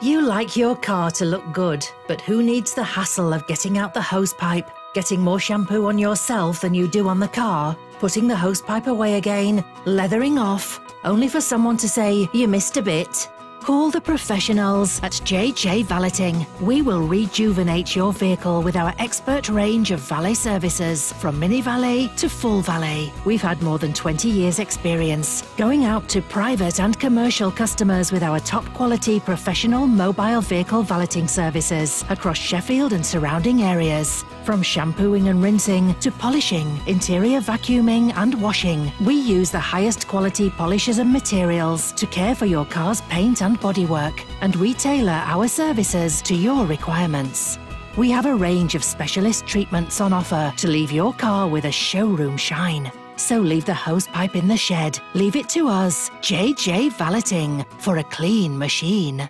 You like your car to look good, but who needs the hassle of getting out the hosepipe, getting more shampoo on yourself than you do on the car, putting the hosepipe away again, leathering off, only for someone to say you missed a bit? Call the professionals at JJ Valeting. We will rejuvenate your vehicle with our expert range of valet services from mini valet to full valet. We've had more than 20 years' experience going out to private and commercial customers with our top quality professional mobile vehicle valeting services across Sheffield and surrounding areas. From shampooing and rinsing to polishing, interior vacuuming and washing, we use the highest quality polishes and materials to care for your car's paint and bodywork, and we tailor our services to your requirements. We have a range of specialist treatments on offer to leave your car with a showroom shine. So leave the hosepipe in the shed, leave it to us, JJ Valeting, for a clean machine.